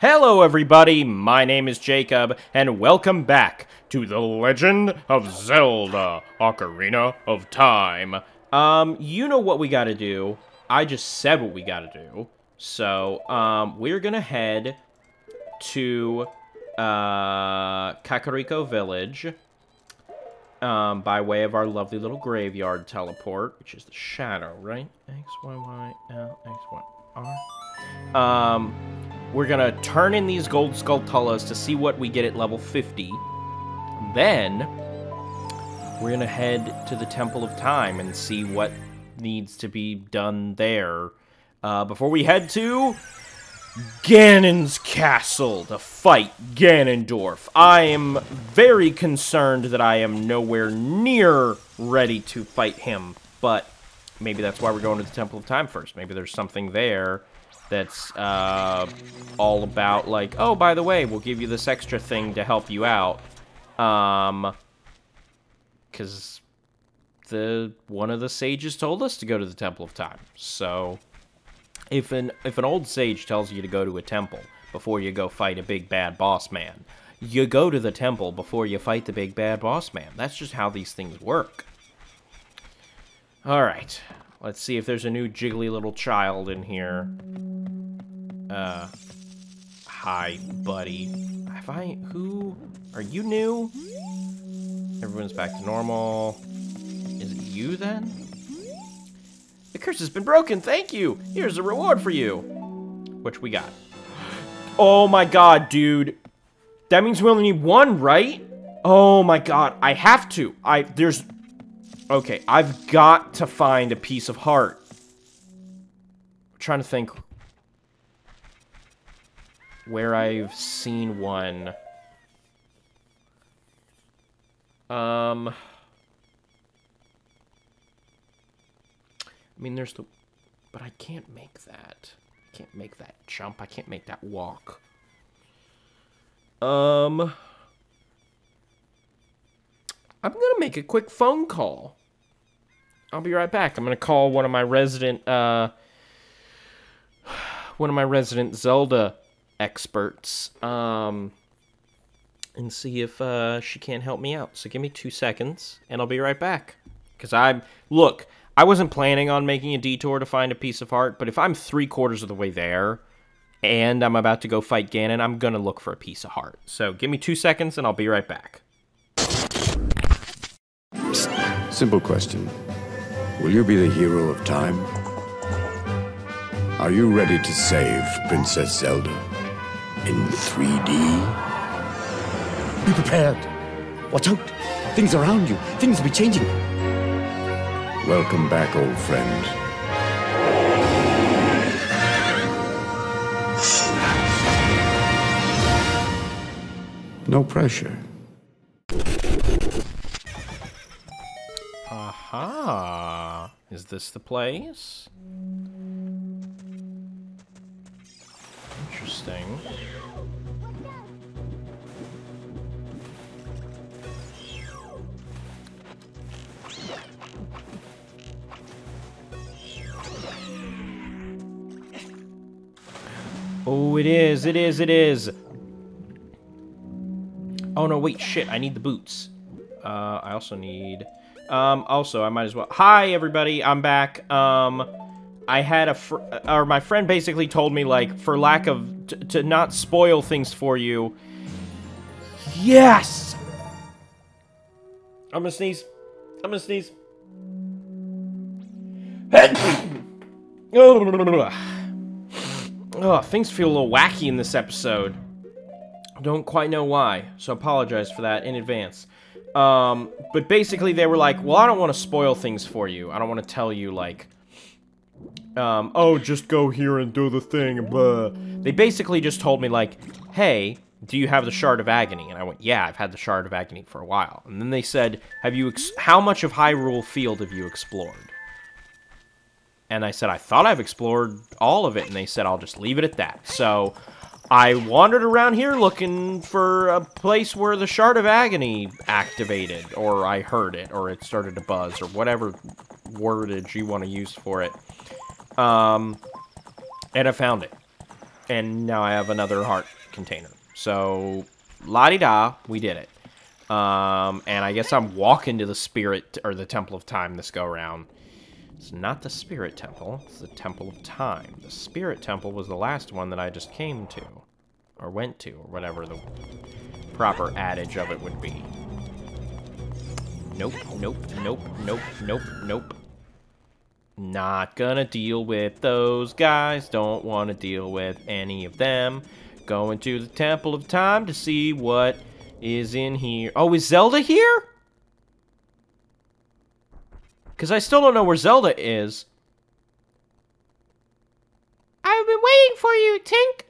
Hello, everybody. My name is Jacob, and welcome back to The Legend of Zelda Ocarina of Time. Um, you know what we gotta do. I just said what we gotta do. So, um, we're gonna head to, uh, Kakariko Village, um, by way of our lovely little graveyard teleport, which is the shadow, right? X, Y, Y, L, X, Y, R. Um, we're gonna turn in these gold skulltulas to see what we get at level 50. Then, we're gonna head to the Temple of Time and see what needs to be done there. Uh, before we head to Ganon's castle to fight Ganondorf. I am very concerned that I am nowhere near ready to fight him, but maybe that's why we're going to the Temple of Time first. Maybe there's something there that's uh, all about like, oh, by the way, we'll give you this extra thing to help you out. Um, because the one of the sages told us to go to the Temple of Time. So, if an if an old sage tells you to go to a temple before you go fight a big bad boss man, you go to the temple before you fight the big bad boss man. That's just how these things work. All right, let's see if there's a new jiggly little child in here. Uh, hi, buddy. Have I, who, are you new? Everyone's back to normal. Is it you then? The curse has been broken, thank you! Here's a reward for you! Which we got. Oh my god, dude. That means we only need one, right? Oh my god, I have to. I, there's, okay, I've got to find a piece of heart. I'm trying to think where I've seen one. Um... I mean, there's the... But I can't make that. I can't make that jump. I can't make that walk. Um... I'm gonna make a quick phone call. I'll be right back. I'm gonna call one of my resident, uh... One of my resident Zelda experts, um... And see if, uh, she can't help me out. So give me two seconds, and I'll be right back. Because I'm... Look, I wasn't planning on making a detour to find a piece of heart, but if I'm three quarters of the way there and I'm about to go fight Ganon, I'm gonna look for a piece of heart. So give me two seconds and I'll be right back. Simple question. Will you be the hero of time? Are you ready to save Princess Zelda in 3D? Be prepared. Watch out. Things around you. Things will be changing. Welcome back, old friend. No pressure. Aha. Is this the place? Interesting. Oh, it is, it is, it is. Oh, no, wait, shit, I need the boots. Uh, I also need... Um, also, I might as well... Hi, everybody, I'm back. Um, I had a... Or my friend basically told me, like, for lack of... to not spoil things for you... Yes! I'm gonna sneeze. I'm gonna sneeze. Oh, things feel a little wacky in this episode. Don't quite know why, so apologize for that in advance. Um, but basically they were like, well, I don't want to spoil things for you. I don't want to tell you, like, um, oh, just go here and do the thing, blah. They basically just told me, like, hey, do you have the Shard of Agony? And I went, yeah, I've had the Shard of Agony for a while. And then they said, have you, how much of Hyrule Field have you explored? And I said, I thought I've explored all of it. And they said, I'll just leave it at that. So I wandered around here looking for a place where the Shard of Agony activated. Or I heard it. Or it started to buzz. Or whatever wordage you want to use for it. Um, and I found it. and now I have another heart container. So, la-di-da, we did it. Um, and I guess I'm walking to the spirit, or the Temple of Time this go-around. It's not the Spirit Temple, it's the Temple of Time. The Spirit Temple was the last one that I just came to. Or went to, or whatever the proper adage of it would be. Nope, nope, nope, nope, nope, nope. Not gonna deal with those guys. Don't want to deal with any of them. Going to the Temple of Time to see what is in here. Oh, is Zelda here? Because I still don't know where Zelda is. I've been waiting for you, Tink.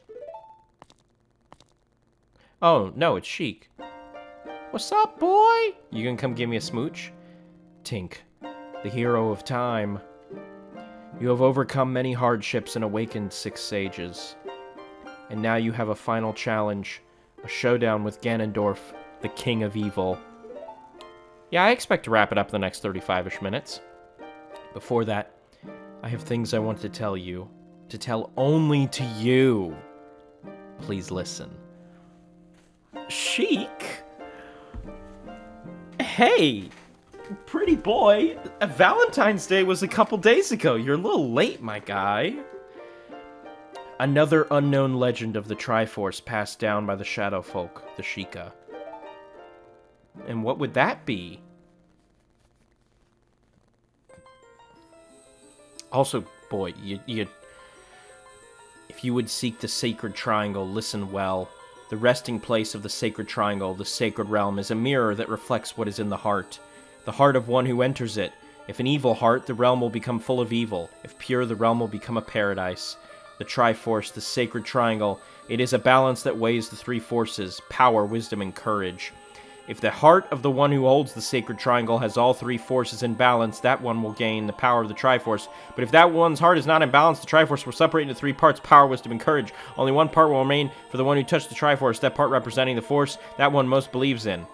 Oh, no, it's Sheik. What's up, boy? You gonna come give me a smooch? Tink, the hero of time. You have overcome many hardships and awakened six sages. And now you have a final challenge, a showdown with Ganondorf, the king of evil. Yeah, I expect to wrap it up in the next 35-ish minutes. Before that, I have things I want to tell you. To tell only to you. Please listen. Sheik? Hey, pretty boy. Valentine's Day was a couple days ago. You're a little late, my guy. Another unknown legend of the Triforce passed down by the Shadow Folk, the Sheikah. And what would that be? Also, boy, you, you... If you would seek the Sacred Triangle, listen well. The resting place of the Sacred Triangle, the Sacred Realm, is a mirror that reflects what is in the heart. The heart of one who enters it. If an evil heart, the realm will become full of evil. If pure, the realm will become a paradise. The Triforce, the Sacred Triangle, it is a balance that weighs the three forces, power, wisdom, and courage. If the heart of the one who holds the Sacred Triangle has all three forces in balance, that one will gain the power of the Triforce. But if that one's heart is not in balance, the Triforce will separate into three parts, power, wisdom, and courage. Only one part will remain for the one who touched the Triforce, that part representing the force that one most believes in.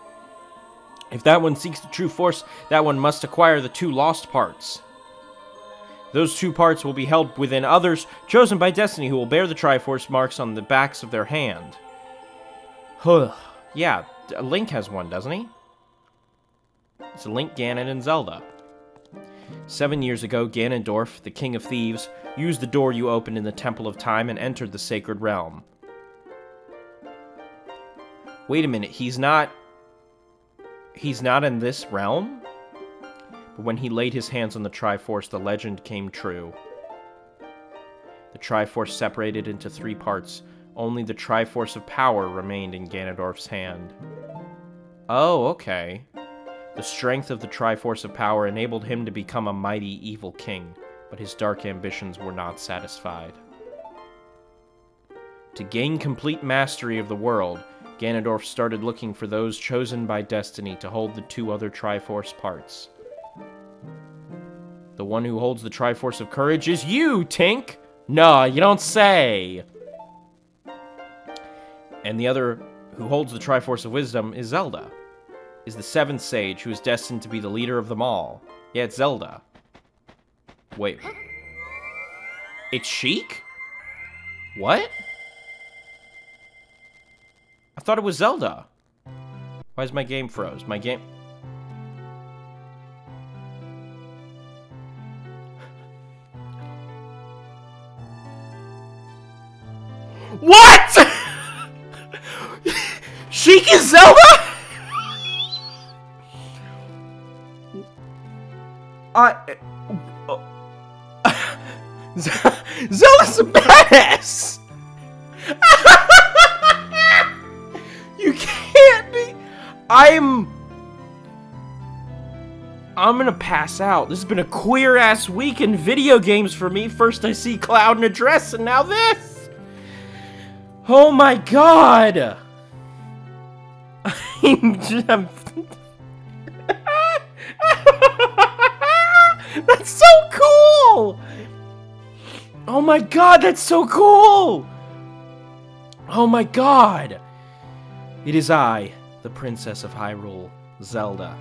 If that one seeks the true force, that one must acquire the two lost parts. Those two parts will be held within others chosen by destiny who will bear the Triforce marks on the backs of their hand. Huh. yeah, Link has one, doesn't he? It's Link, Ganon, and Zelda. Seven years ago, Ganondorf, the King of Thieves, used the door you opened in the Temple of Time and entered the Sacred Realm. Wait a minute, he's not... He's not in this realm? But when he laid his hands on the Triforce, the legend came true. The Triforce separated into three parts, only the Triforce of Power remained in Ganondorf's hand. Oh, okay. The strength of the Triforce of Power enabled him to become a mighty evil king, but his dark ambitions were not satisfied. To gain complete mastery of the world, Ganondorf started looking for those chosen by destiny to hold the two other Triforce parts. The one who holds the Triforce of Courage is you, Tink! No, you don't say! And the other who holds the Triforce of Wisdom is Zelda. Is the seventh sage who is destined to be the leader of them all. Yeah, it's Zelda. Wait. It's Sheik? What? I thought it was Zelda. Why is my game froze? My game... Is Zelda? I... Uh, Zelda's a badass! you can't be... I'm... I'm gonna pass out. This has been a queer-ass week in video games for me. First I see Cloud in a dress, and now this! Oh my god! I'm just, that's so cool! Oh my god, that's so cool! Oh my god! It is I, the Princess of Hyrule, Zelda.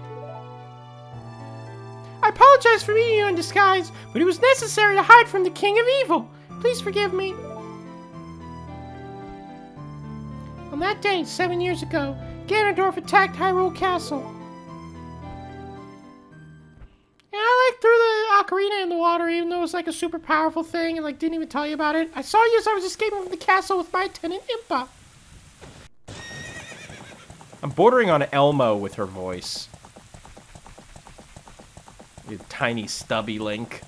I apologize for meeting you in disguise, but it was necessary to hide from the King of Evil. Please forgive me. On that day, seven years ago, Ganondorf attacked Hyrule Castle. And I like threw the ocarina in the water, even though it was like a super powerful thing, and like didn't even tell you about it. I saw you as I was escaping from the castle with my attendant Impa. I'm bordering on Elmo with her voice. You tiny stubby Link.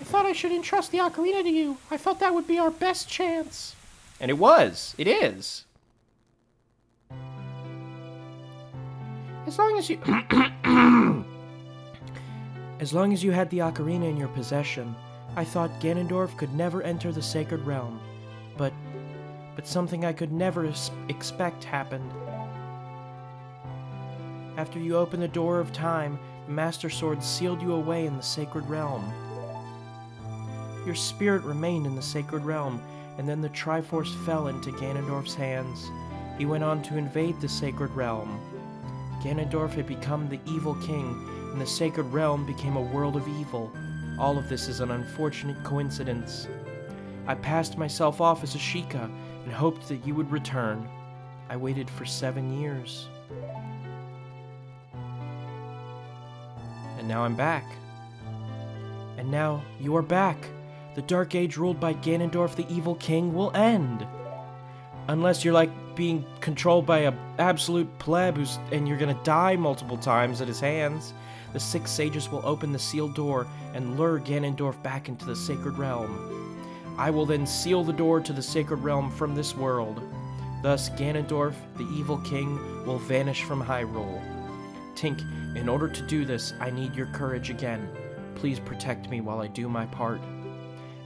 I thought I should entrust the ocarina to you. I felt that would be our best chance. And it was. It is. As long as you. As long as you had the ocarina in your possession, I thought Ganondorf could never enter the Sacred Realm. But. but something I could never expect happened. After you opened the door of time, the Master Sword sealed you away in the Sacred Realm. Your spirit remained in the Sacred Realm, and then the Triforce fell into Ganondorf's hands. He went on to invade the Sacred Realm. Ganondorf had become the evil king, and the Sacred Realm became a world of evil. All of this is an unfortunate coincidence. I passed myself off as a Sheikah and hoped that you would return. I waited for seven years. And now I'm back. And now you are back. The Dark Age ruled by Ganondorf the Evil King will end. Unless you're like being controlled by a absolute pleb who's and you're gonna die multiple times at his hands. The six sages will open the sealed door and lure Ganondorf back into the sacred realm. I will then seal the door to the sacred realm from this world. Thus, Ganondorf, the evil king, will vanish from Hyrule. Tink, in order to do this, I need your courage again. Please protect me while I do my part.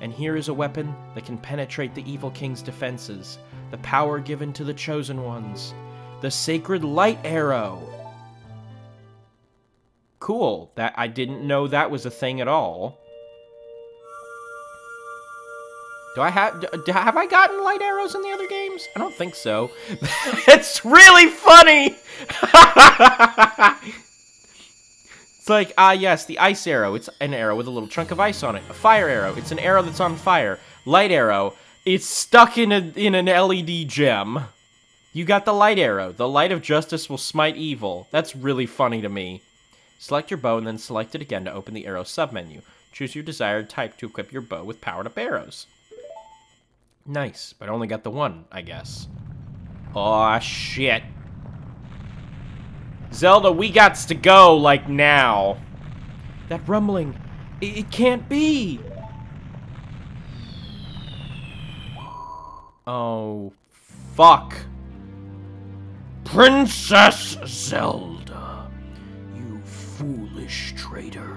And here is a weapon that can penetrate the evil king's defenses the power given to the chosen ones the sacred light arrow. Cool. That I didn't know that was a thing at all. Do I have have I gotten light arrows in the other games? I don't think so. it's really funny. it's like ah yes, the ice arrow. It's an arrow with a little chunk of ice on it. A fire arrow. It's an arrow that's on fire. Light arrow. It's stuck in a in an LED gem. You got the light arrow. The light of justice will smite evil. That's really funny to me. Select your bow and then select it again to open the arrow submenu. Choose your desired type to equip your bow with powered up arrows. Nice, but I only got the one, I guess. Aw, shit. Zelda, we gots to go, like, now. That rumbling, it, it can't be! Oh, fuck. Princess Zelda. You foolish traitor.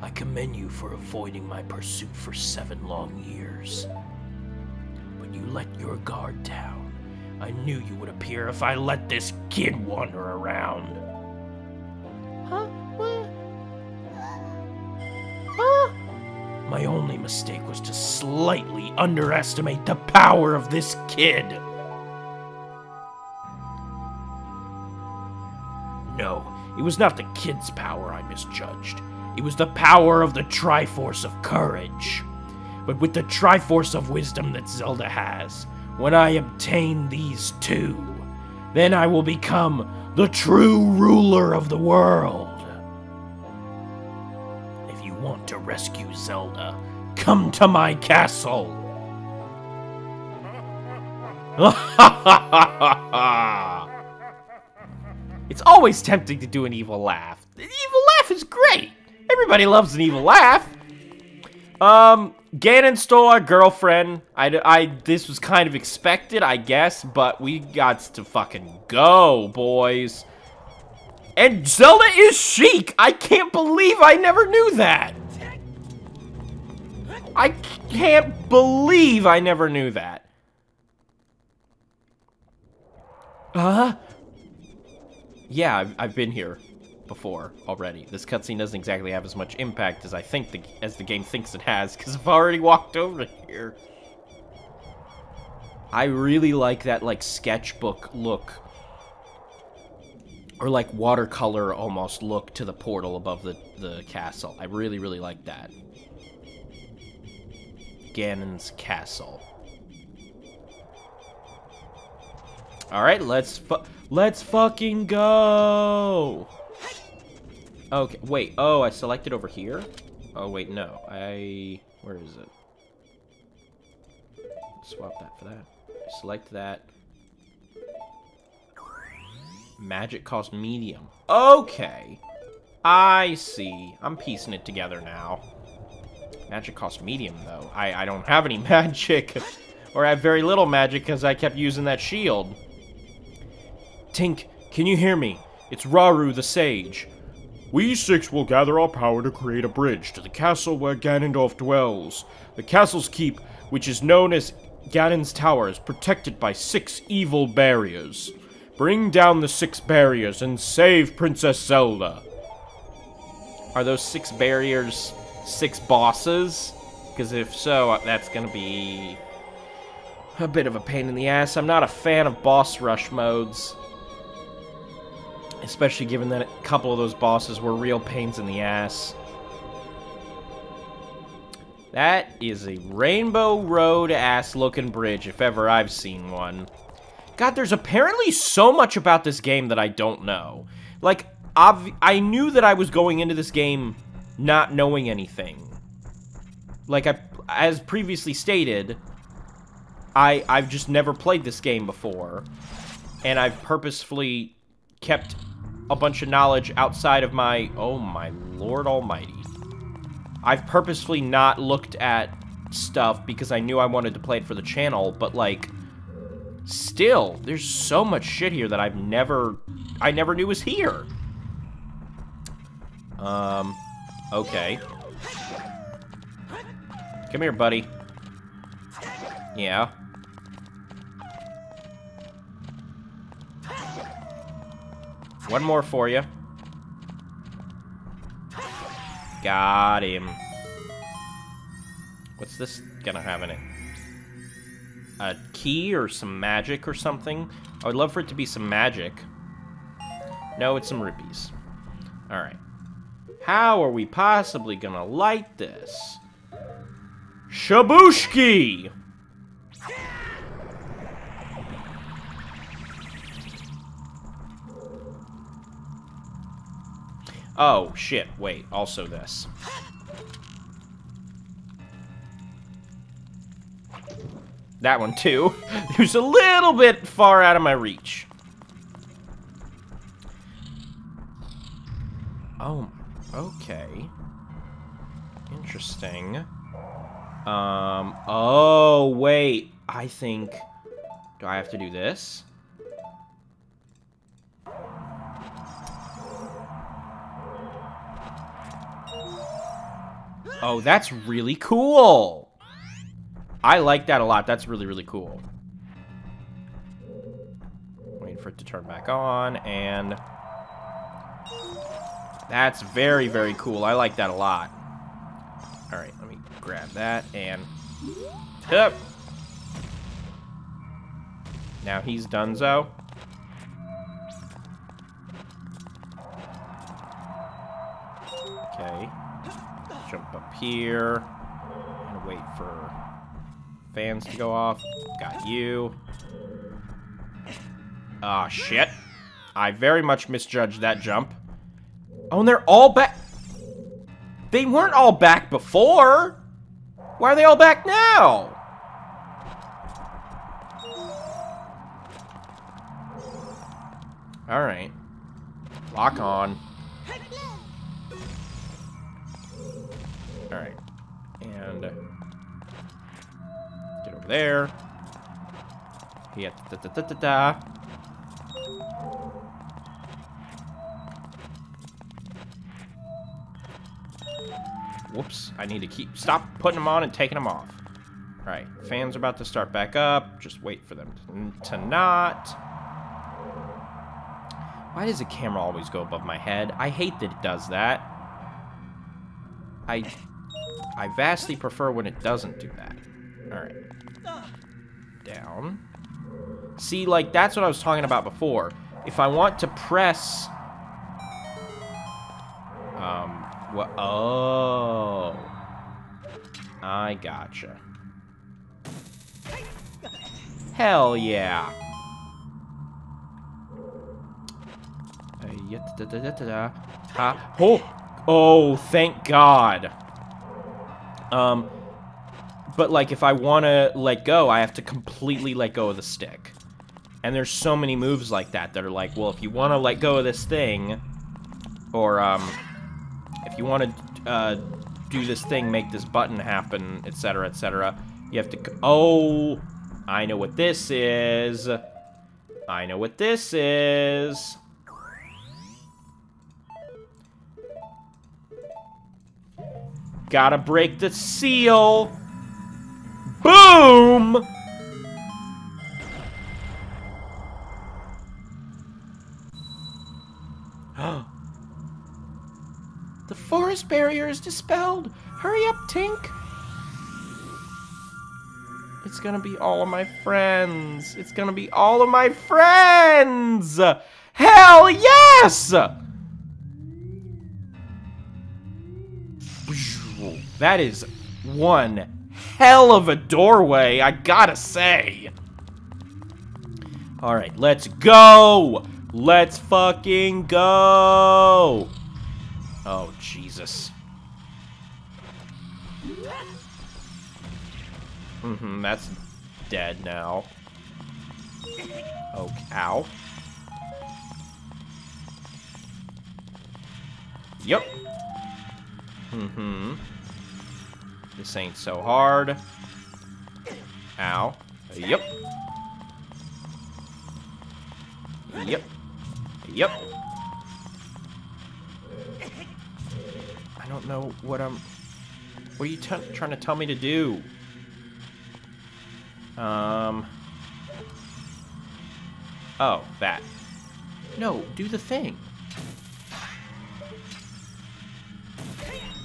I commend you for avoiding my pursuit for seven long years. But you let your guard down. I knew you would appear if I let this kid wander around. Huh? My only mistake was to slightly underestimate the power of this kid. No, it was not the kid's power I misjudged. It was the power of the Triforce of Courage. But with the Triforce of Wisdom that Zelda has, when I obtain these two, then I will become the true ruler of the world. To rescue Zelda, come to my castle. it's always tempting to do an evil laugh. The evil laugh is great. Everybody loves an evil laugh. Um, Ganon stole our girlfriend. I, I, this was kind of expected, I guess, but we got to fucking go, boys. And Zelda is Sheik! I can't believe I never knew that. I can't believe I never knew that. Uh? Yeah, I've, I've been here before already. This cutscene doesn't exactly have as much impact as I think the, as the game thinks it has, because I've already walked over here. I really like that, like, sketchbook look. Or, like, watercolor almost look to the portal above the, the castle. I really, really like that. Ganon's castle. All right, let's fu let's fucking go. Okay, wait. Oh, I selected over here. Oh wait, no. I where is it? Swap that for that. Select that. Magic cost medium. Okay. I see. I'm piecing it together now. Magic cost medium, though. I, I don't have any magic. or I have very little magic because I kept using that shield. Tink, can you hear me? It's Rauru the Sage. We six will gather our power to create a bridge to the castle where Ganondorf dwells. The castle's keep, which is known as Ganon's Tower, is protected by six evil barriers. Bring down the six barriers and save Princess Zelda. Are those six barriers six bosses? Because if so, uh, that's going to be a bit of a pain in the ass. I'm not a fan of boss rush modes. Especially given that a couple of those bosses were real pains in the ass. That is a Rainbow Road ass looking bridge, if ever I've seen one. God, there's apparently so much about this game that I don't know. Like, I knew that I was going into this game not knowing anything. Like, I, as previously stated, I, I've just never played this game before. And I've purposefully kept a bunch of knowledge outside of my... Oh my lord almighty. I've purposefully not looked at stuff because I knew I wanted to play it for the channel, but like... Still, there's so much shit here that I've never... I never knew was here. Um... Okay. Come here, buddy. Yeah. One more for you. Got him. What's this gonna have in it? A key or some magic or something? I would love for it to be some magic. No, it's some rupees. Alright. How are we possibly gonna light this? Shabushki! Oh, shit. Wait, also this. That one, too. It was a little bit far out of my reach. Oh, okay. Interesting. Um, oh, wait. I think... Do I have to do this? Oh, that's really cool. I like that a lot. That's really, really cool. Waiting for it to turn back on, and... That's very, very cool. I like that a lot. Alright, let me grab that, and... Up. Now he's done so. Okay jump up here. And wait for fans to go off. Got you. Ah, shit. I very much misjudged that jump. Oh, and they're all back. They weren't all back before. Why are they all back now? All right. Lock on. Alright. And... Get over there. Yeah, da da da da da. Whoops. I need to keep... Stop putting them on and taking them off. Alright. Fans are about to start back up. Just wait for them to, to not. Why does the camera always go above my head? I hate that it does that. I I vastly prefer when it doesn't do that. Alright. Down. See, like, that's what I was talking about before. If I want to press... Um, what? Oh. I gotcha. Hell yeah. Oh, oh, thank God. Um, but like if I want to let go, I have to completely let go of the stick. And there's so many moves like that that are like, well, if you want to let go of this thing, or um, if you want to uh, do this thing, make this button happen, etc., etc., you have to. Oh, I know what this is. I know what this is. Gotta break the seal. Boom! The forest barrier is dispelled. Hurry up, Tink. It's gonna be all of my friends. It's gonna be all of my friends! Hell yes! That is one hell of a doorway, I gotta say. Alright, let's go! Let's fucking go! Oh, Jesus. Mm-hmm, that's dead now. Oh, ow. Yep. Mm-hmm. This ain't so hard. Ow. Yep. Yep. Yep. I don't know what I'm... What are you trying to tell me to do? Um... Oh, that. No, do the thing.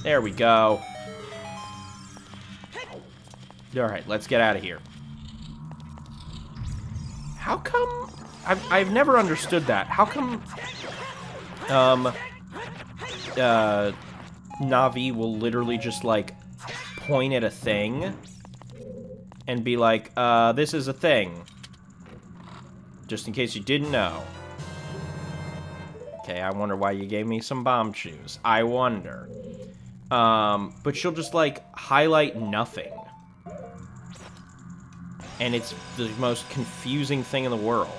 There we go. Alright, let's get out of here. How come... I've, I've never understood that. How come... Um... Uh... Navi will literally just, like, point at a thing and be like, uh, this is a thing. Just in case you didn't know. Okay, I wonder why you gave me some bomb shoes. I wonder. Um, but she'll just, like, highlight nothing and it's the most confusing thing in the world.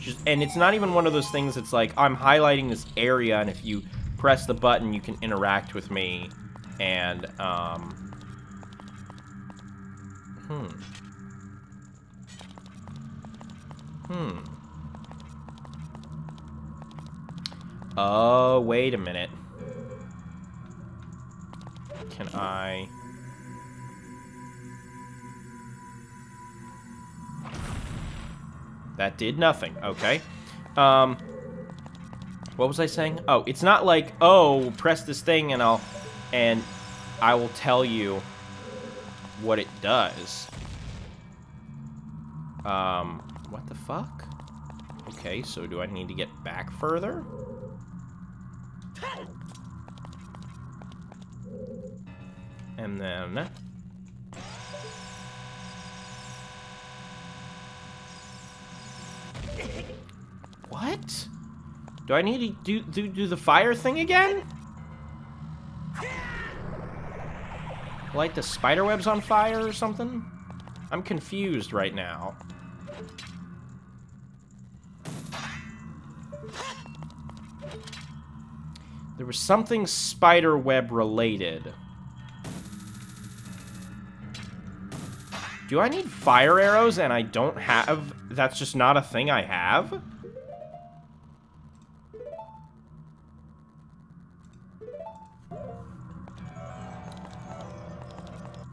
Just, and it's not even one of those things that's like, I'm highlighting this area, and if you press the button, you can interact with me, and, um... Hmm. Hmm. Oh, wait a minute. Can I... That did nothing. Okay. Um, what was I saying? Oh, it's not like, oh, press this thing and I'll, and I will tell you what it does. Um, what the fuck? Okay, so do I need to get back further? And then... What? Do I need to do, do, do the fire thing again? Light the spider webs on fire or something? I'm confused right now. There was something spider web related. Do I need fire arrows and I don't have... That's just not a thing I have?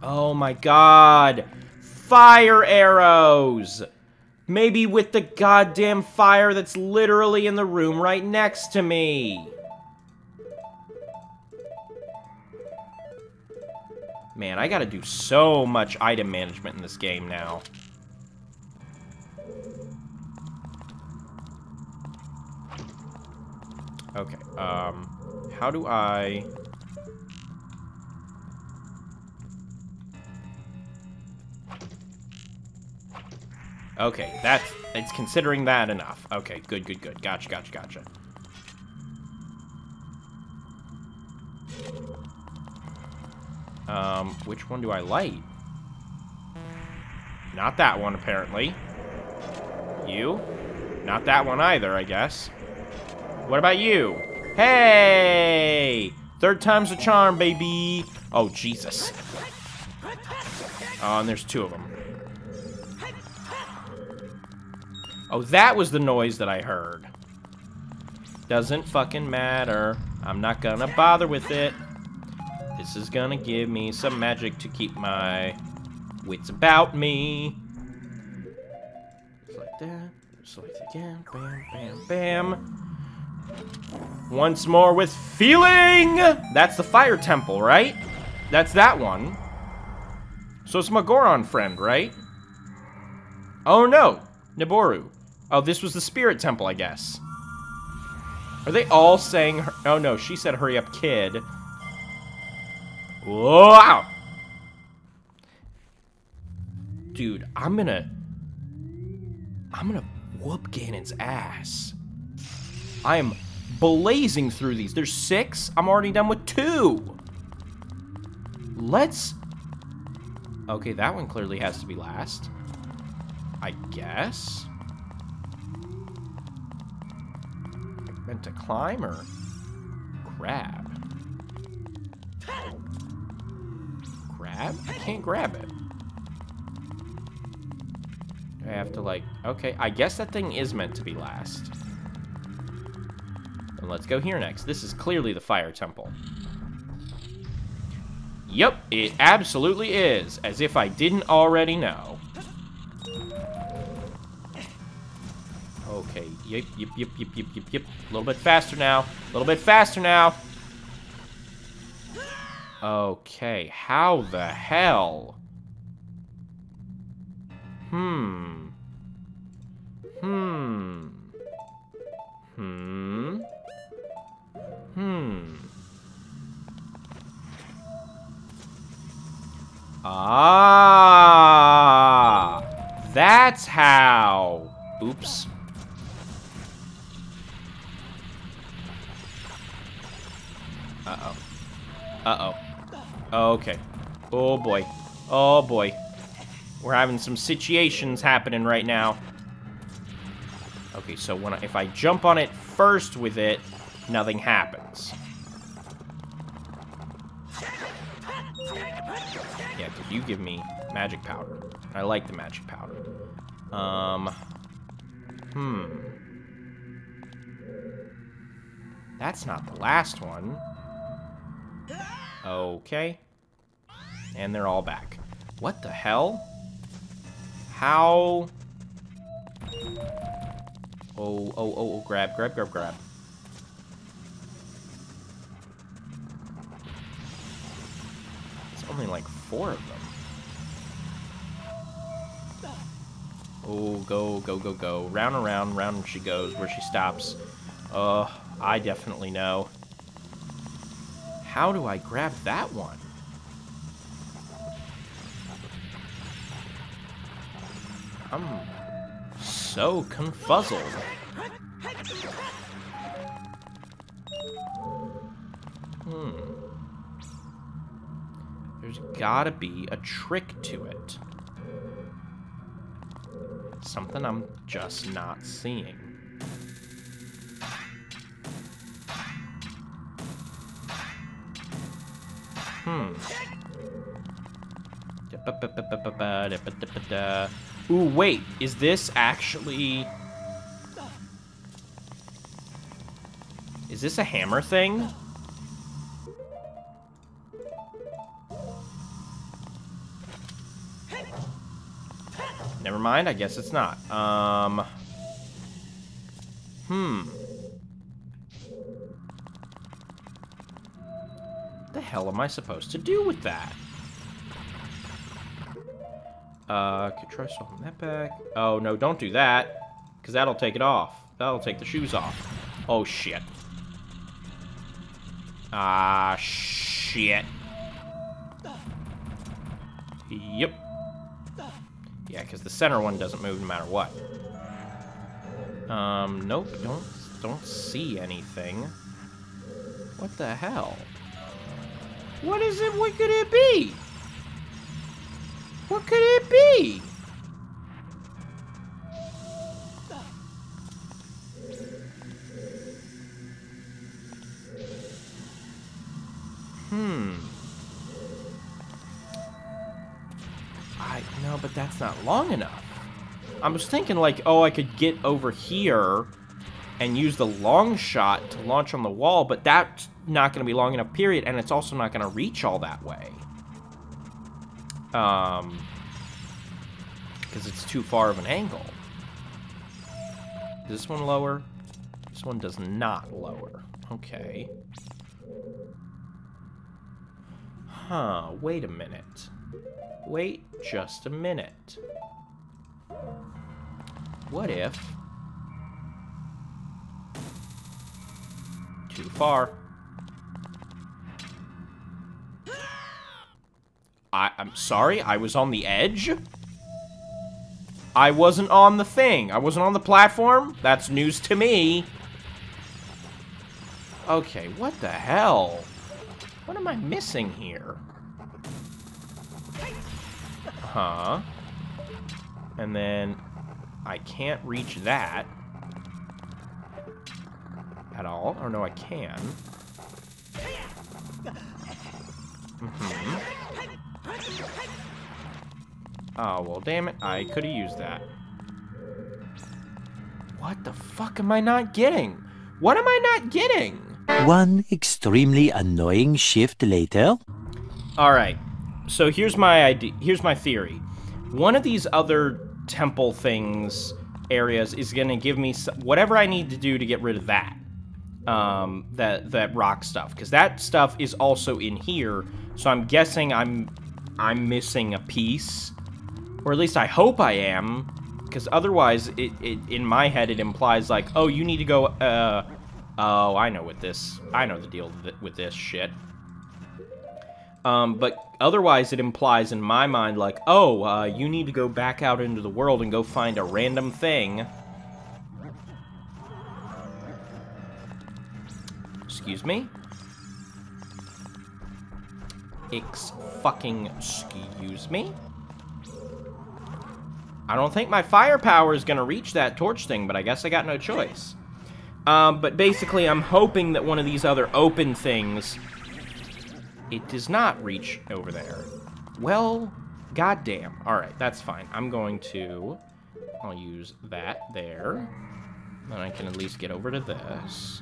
Oh my god. Fire arrows! Maybe with the goddamn fire that's literally in the room right next to me. Man, I gotta do so much item management in this game now. Okay, um, how do I... Okay, that's it's considering that enough. Okay, good, good, good. Gotcha, gotcha, gotcha. Um, which one do I light? Not that one, apparently. You? Not that one either, I guess. What about you? Hey! Third time's a charm, baby! Oh, Jesus. Oh, and there's two of them. Oh, that was the noise that I heard. Doesn't fucking matter. I'm not gonna bother with it. This is gonna give me some magic to keep my wits about me. Just like that. Just like that again. Bam, bam, bam. Once more with feeling! That's the fire temple, right? That's that one. So it's my Goron friend, right? Oh no, Nabooru. Oh, this was the spirit temple, I guess. Are they all saying... Oh no, she said hurry up, kid. Wow! Dude, I'm gonna... I'm gonna whoop Ganon's ass. I am blazing through these. There's six. I'm already done with two. Let's... Okay, that one clearly has to be last. I guess. To climb or grab? Grab? I can't grab it. I have to like, okay, I guess that thing is meant to be last. And let's go here next. This is clearly the fire temple. Yep, it absolutely is, as if I didn't already know. Okay, yep, yep, yep, yep, yep, yep, yep. A little bit faster now. A little bit faster now. Okay, how the hell? Hmm. Hmm. Hmm. Hmm. Ah, that's how. Oops. Uh-oh. Uh-oh. Okay. Oh, boy. Oh, boy. We're having some situations happening right now. Okay, so when I, if I jump on it first with it, nothing happens. Yeah, could you give me magic powder? I like the magic powder. Um, hmm. That's not the last one. Okay. And they're all back. What the hell? How? Oh, oh, oh, oh, grab, grab, grab, grab. It's only like four of them. Oh, go, go, go, go. Round and round, round she goes, where she stops. Uh, I definitely know. How do I grab that one? I'm so confuzzled. Hmm. There's gotta be a trick to it. Something I'm just not seeing. Hmm. Ooh, wait. Is this actually... Is this a hammer thing? Never mind, I guess it's not. Um... Hmm. Hell am I supposed to do with that? Uh, could try swapping that back. Oh, no, don't do that. Because that'll take it off. That'll take the shoes off. Oh, shit. Ah, shit. Yep. Yeah, because the center one doesn't move no matter what. Um, nope, don't, don't see anything. What the hell? What is it? What could it be? What could it be? Hmm. I no, but that's not long enough. I was thinking like, oh, I could get over here and use the long shot to launch on the wall, but that's not going to be long enough, period, and it's also not going to reach all that way. Um, because it's too far of an angle. This one lower? This one does not lower. Okay. Huh, wait a minute. Wait just a minute. What if... Too far. I, I'm sorry, I was on the edge? I wasn't on the thing. I wasn't on the platform? That's news to me. Okay, what the hell? What am I missing here? Huh. And then I can't reach that at all. Or no, I can. Mm -hmm. Oh, well, damn it. I could have used that. What the fuck am I not getting? What am I not getting? One extremely annoying shift later. All right. So here's my idea. Here's my theory. One of these other temple things areas is going to give me whatever I need to do to get rid of that. Um, that that rock stuff because that stuff is also in here. So I'm guessing I'm I'm missing a piece or at least I hope I am. Because otherwise, it, it, in my head, it implies like, oh, you need to go, uh... Oh, I know what this... I know the deal with this shit. Um, but otherwise, it implies in my mind, like, oh, uh, you need to go back out into the world and go find a random thing. Excuse me? Ex fucking excuse me? I don't think my firepower is going to reach that torch thing, but I guess I got no choice. Um, but basically, I'm hoping that one of these other open things, it does not reach over there. Well, goddamn. All right, that's fine. I'm going to, I'll use that there. Then I can at least get over to this.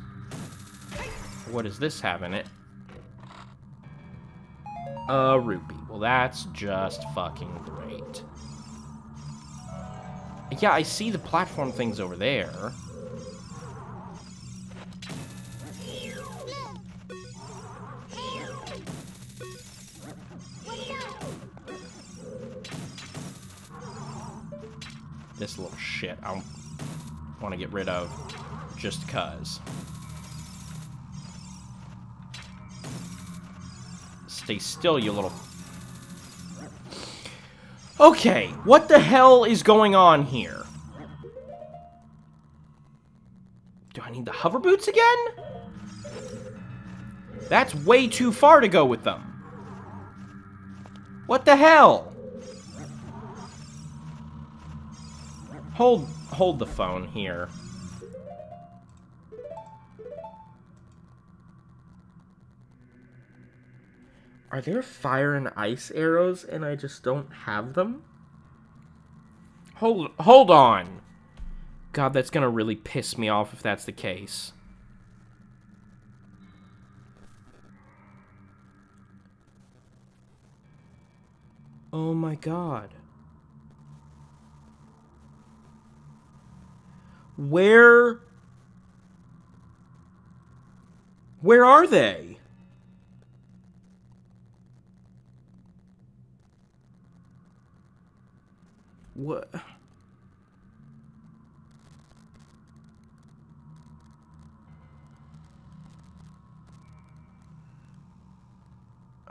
What does this have in it? A rupee. Well, that's just fucking great. Yeah, I see the platform things over there. This little shit I want to get rid of just cuz. Stay still, you little Okay, what the hell is going on here? Do I need the hover boots again? That's way too far to go with them. What the hell? Hold, hold the phone here. Are there fire and ice arrows and I just don't have them? Hold, hold on. God, that's gonna really piss me off if that's the case. Oh my god. Where... Where are they? What?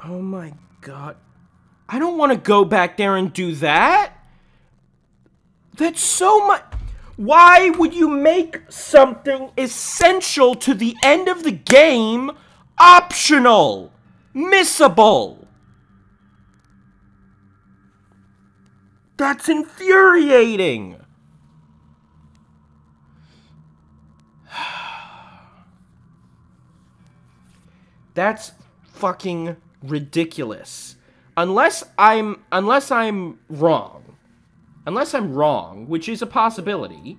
Oh my god. I don't want to go back there and do that. That's so much. Why would you make something essential to the end of the game optional? Missable? That's infuriating! That's fucking ridiculous. Unless I'm unless I'm wrong. Unless I'm wrong, which is a possibility.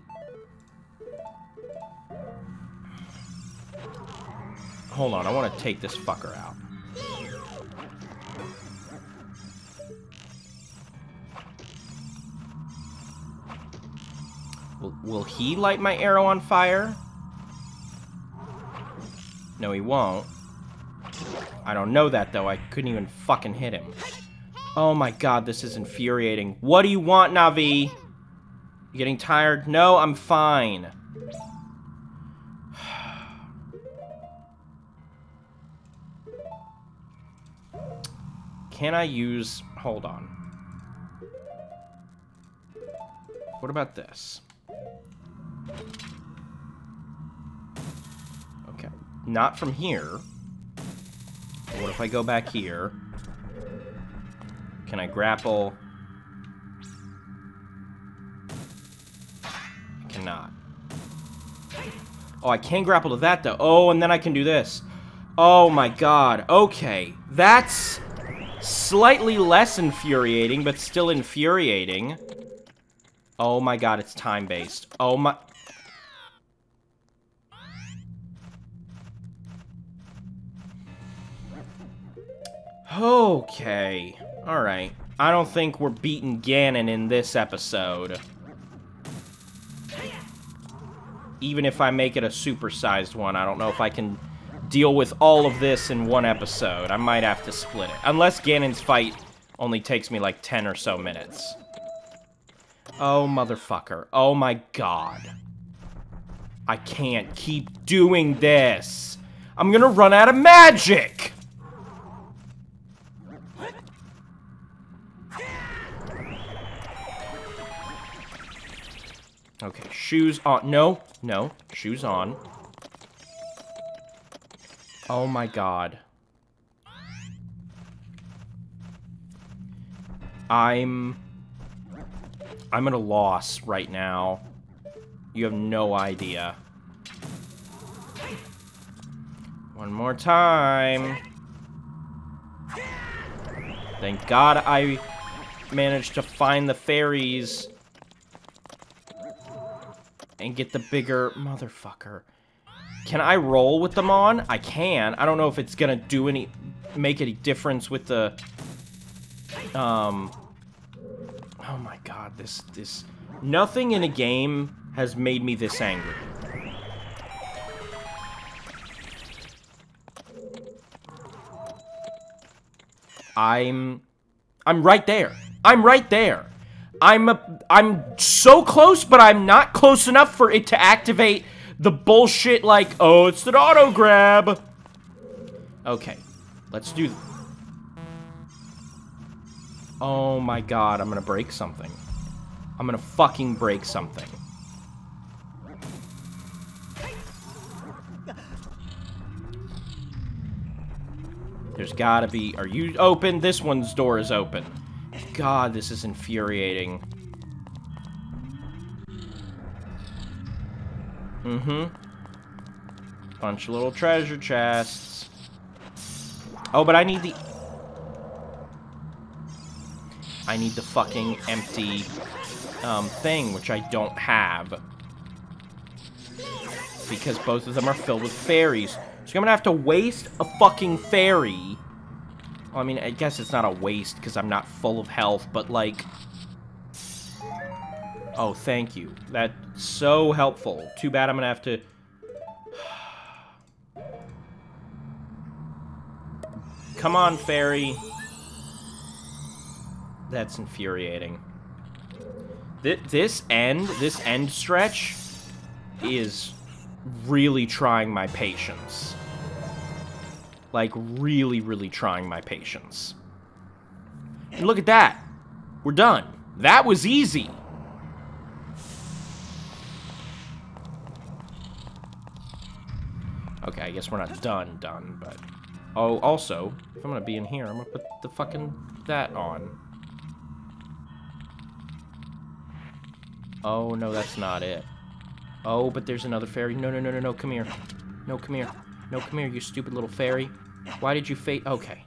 Hold on, I want to take this fucker out. Will, will he light my arrow on fire? No, he won't. I don't know that, though. I couldn't even fucking hit him. Oh my god, this is infuriating. What do you want, Navi? You getting tired? No, I'm fine. Can I use... Hold on. What about this? Okay. Not from here. What if I go back here? Can I grapple? I cannot. Oh, I can grapple to that, though. Oh, and then I can do this. Oh, my God. Okay. That's slightly less infuriating, but still infuriating. Oh, my God. It's time-based. Oh, my... Okay. Alright. I don't think we're beating Ganon in this episode. Even if I make it a supersized one, I don't know if I can deal with all of this in one episode. I might have to split it. Unless Ganon's fight only takes me like 10 or so minutes. Oh, motherfucker. Oh my god. I can't keep doing this. I'm gonna run out of magic! Okay, shoes on. No, no, shoes on. Oh my god. I'm... I'm at a loss right now. You have no idea. One more time. Thank God I managed to find the fairies and get the bigger motherfucker. Can I roll with them on? I can. I don't know if it's gonna do any make any difference with the um Oh my god, this this nothing in a game has made me this angry. I'm I'm right there. I'm right there. I'm a, I'm so close, but I'm not close enough for it to activate the bullshit like, oh, it's an auto grab. Okay, let's do. Oh my god, I'm gonna break something. I'm gonna fucking break something. There's gotta be... Are you open? This one's door is open. God, this is infuriating. Mm-hmm. Bunch of little treasure chests. Oh, but I need the... I need the fucking empty um, thing, which I don't have. Because both of them are filled with fairies. So I'm gonna have to waste a fucking fairy well, I mean, I guess it's not a waste because I'm not full of health, but like... Oh, thank you. That's so helpful. Too bad I'm gonna have to... Come on, fairy. That's infuriating. Th this end, this end stretch, is really trying my patience. Like, really, really trying my patience. And look at that. We're done. That was easy. Okay, I guess we're not done done, but... Oh, also, if I'm gonna be in here, I'm gonna put the fucking... that on. Oh, no, that's not it. Oh, but there's another fairy. No, no, no, no, no, come here. No, come here. No, come here, you stupid little fairy. Why did you fate? Okay.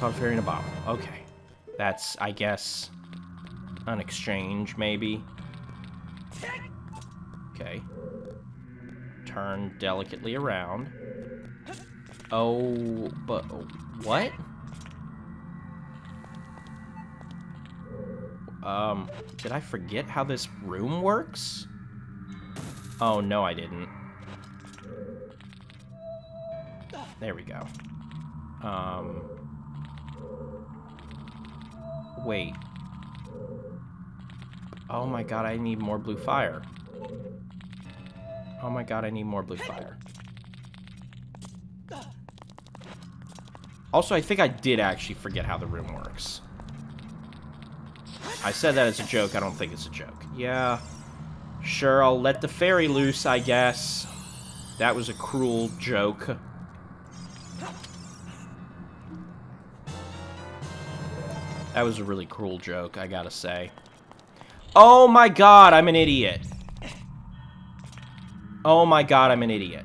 Caught a fairy in a bottle. Okay. That's, I guess, an exchange, maybe. Okay. Turn delicately around. Oh, but what? Um, did I forget how this room works? Oh, no, I didn't. There we go. Um, wait. Oh my god, I need more blue fire. Oh my god, I need more blue fire. Also, I think I did actually forget how the room works. I said that as a joke, I don't think it's a joke. Yeah, sure, I'll let the fairy loose, I guess. That was a cruel joke. That was a really cruel joke, I gotta say. Oh my god, I'm an idiot. Oh my god, I'm an idiot.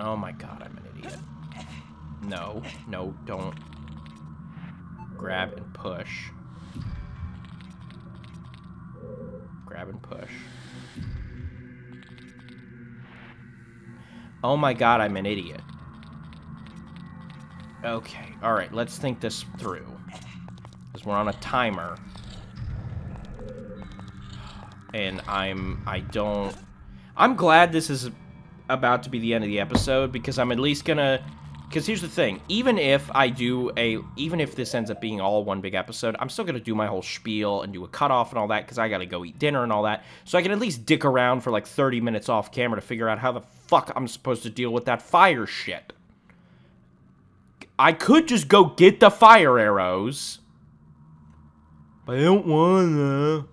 Oh my god, I'm. No, no, don't. Grab and push. Grab and push. Oh my god, I'm an idiot. Okay, alright, let's think this through. Because we're on a timer. And I'm... I don't... I'm glad this is about to be the end of the episode, because I'm at least gonna... Because here's the thing, even if I do a... Even if this ends up being all one big episode, I'm still gonna do my whole spiel and do a cutoff and all that, because I gotta go eat dinner and all that. So I can at least dick around for like 30 minutes off camera to figure out how the fuck I'm supposed to deal with that fire shit. I could just go get the fire arrows. But I don't wanna.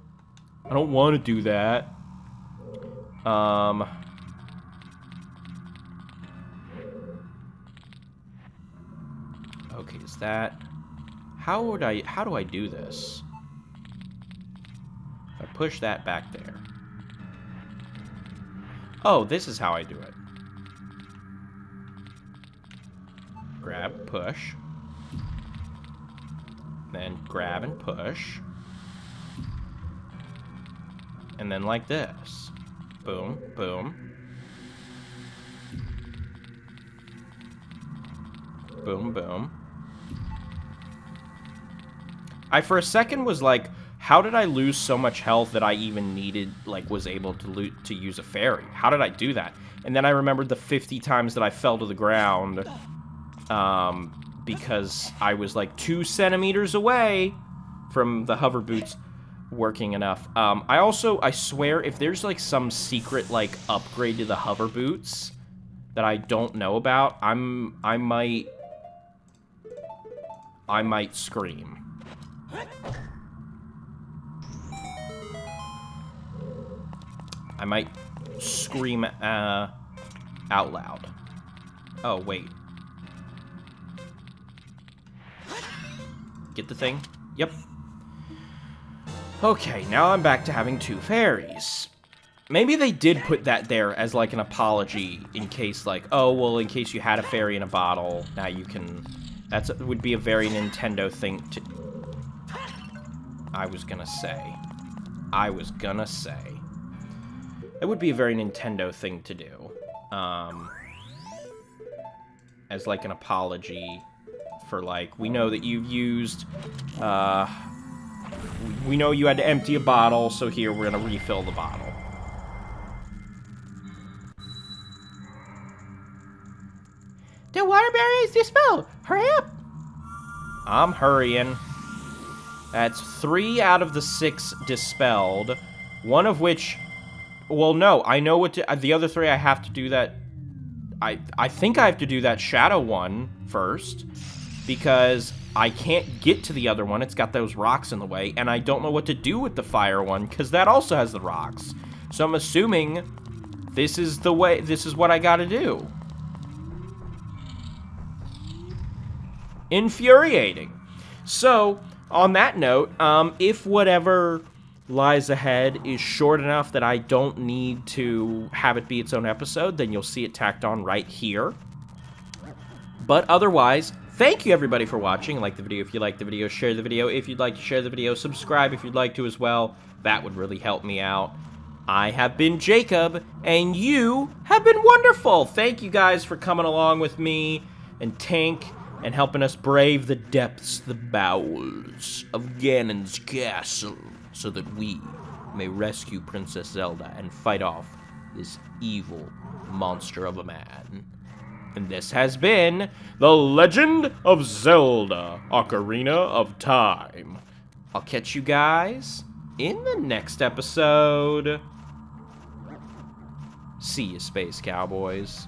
I don't want to do that. Um. That... How would I... How do I do this? If I push that back there. Oh, this is how I do it. grab, push. Then grab and push. And then like this. Boom, boom. Boom, boom. I for a second was like, how did I lose so much health that I even needed, like, was able to loot to use a fairy? How did I do that? And then I remembered the 50 times that I fell to the ground um, because I was like two centimeters away from the hover boots working enough. Um, I also, I swear, if there's like some secret like upgrade to the hover boots that I don't know about, I'm, I might, I might scream. I might scream uh, out loud. Oh, wait. Get the thing? Yep. Okay, now I'm back to having two fairies. Maybe they did put that there as, like, an apology in case, like, oh, well, in case you had a fairy in a bottle, now you can... That would be a very Nintendo thing to... I was gonna say. I was gonna say. It would be a very Nintendo thing to do. Um, as, like, an apology for, like, we know that you've used, uh, we know you had to empty a bottle, so here we're gonna refill the bottle. The water barrier is dispelled! Hurry up! I'm hurrying. That's three out of the six dispelled. One of which... Well, no, I know what to... The other three, I have to do that... I, I think I have to do that shadow one first because I can't get to the other one. It's got those rocks in the way, and I don't know what to do with the fire one, because that also has the rocks. So I'm assuming this is the way, this is what I gotta do. Infuriating. So, on that note, um, if whatever lies ahead is short enough that I don't need to have it be its own episode, then you'll see it tacked on right here. But otherwise, thank you everybody for watching. Like the video if you like the video, share the video if you'd like to share the video, subscribe if you'd like to as well. That would really help me out. I have been Jacob, and you have been wonderful. Thank you guys for coming along with me and Tank and helping us brave the depths, the bowels of Ganon's castle so that we may rescue Princess Zelda and fight off this evil monster of a man. And this has been The Legend of Zelda Ocarina of Time. I'll catch you guys in the next episode. See you, Space Cowboys.